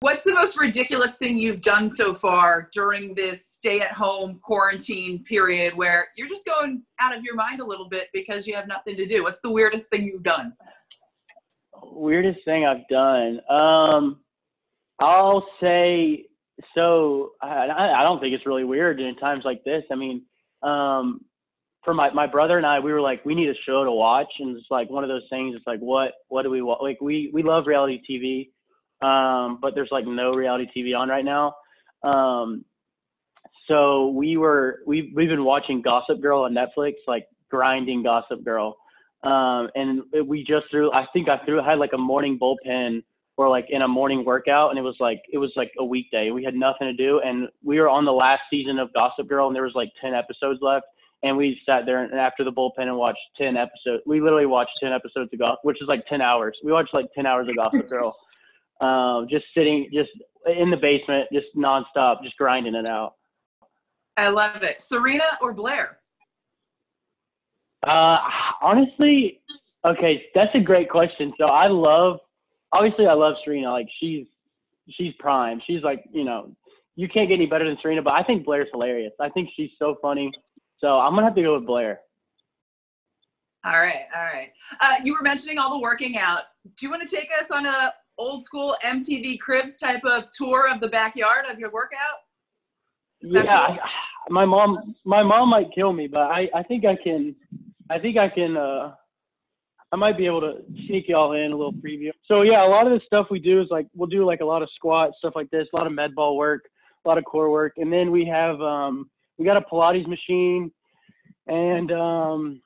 What's the most ridiculous thing you've done so far during this stay at home quarantine period where you're just going out of your mind a little bit because you have nothing to do? What's the weirdest thing you've done? Weirdest thing I've done. Um, I'll say so. I, I don't think it's really weird in times like this. I mean, um, for my, my brother and I, we were like, we need a show to watch. And it's like one of those things. It's like, what, what do we want? Like we, we love reality TV um, but there's like no reality TV on right now. Um, so we were we we've been watching Gossip Girl on Netflix, like grinding Gossip Girl, um, and we just threw. I think I threw I had like a morning bullpen or like in a morning workout, and it was like it was like a weekday. We had nothing to do, and we were on the last season of Gossip Girl, and there was like ten episodes left. And we sat there and after the bullpen and watched ten episodes. We literally watched ten episodes of golf, which is like ten hours. We watched like ten hours of Gossip Girl um, just sitting, just in the basement, just nonstop, just grinding it out. I love it. Serena or Blair? Uh, honestly, okay, that's a great question. So I love, obviously, I love Serena. Like she's, she's prime. She's like, you know, you can't get any better than Serena. But I think Blair's hilarious. I think she's so funny. So I'm gonna have to go with Blair. All right, all right. Uh, you were mentioning all the working out. Do you want to take us on a old school MTV Cribs type of tour of the backyard of your workout? Yeah, cool? I, my mom, my mom might kill me, but I, I think I can, I think I can, uh, I might be able to sneak y'all in a little preview. So yeah, a lot of the stuff we do is like we'll do like a lot of squats, stuff like this, a lot of med ball work, a lot of core work, and then we have um, we got a Pilates machine, and um,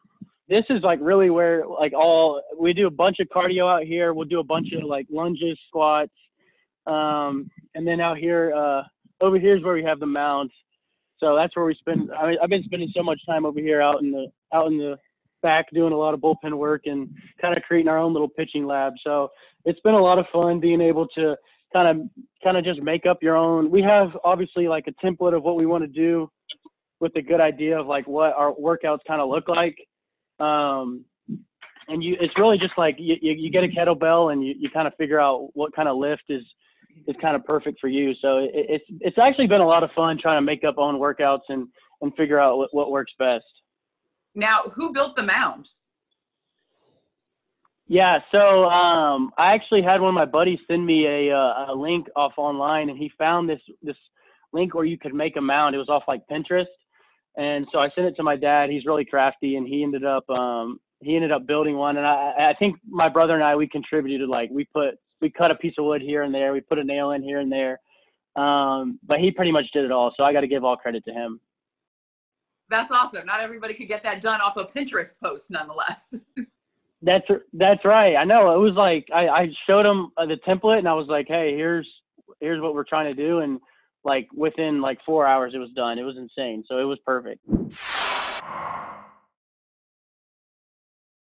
this is like really where like all we do a bunch of cardio out here. We'll do a bunch of like lunges, squats, um, and then out here uh, over here is where we have the mounds. So that's where we spend. I mean, I've been spending so much time over here out in the out in the back doing a lot of bullpen work and kind of creating our own little pitching lab. So it's been a lot of fun being able to kind of kind of just make up your own. We have obviously like a template of what we want to do with a good idea of like what our workouts kind of look like um, and you, it's really just like you, you, get a kettlebell and you, you kind of figure out what kind of lift is, is kind of perfect for you. So it, it's, it's actually been a lot of fun trying to make up own workouts and, and figure out what, what works best. Now, who built the mound? Yeah, so um, I actually had one of my buddies send me a, uh, a link off online, and he found this this link where you could make a mound. It was off like Pinterest, and so I sent it to my dad. He's really crafty, and he ended up um, he ended up building one. And I, I think my brother and I we contributed. Like we put we cut a piece of wood here and there. We put a nail in here and there. Um, but he pretty much did it all. So I got to give all credit to him. That's awesome. Not everybody could get that done off a Pinterest post, nonetheless. that's that's right. I know. It was like I, I showed him uh, the template, and I was like, "Hey, here's here's what we're trying to do," and like within like four hours it was done. It was insane. So it was perfect.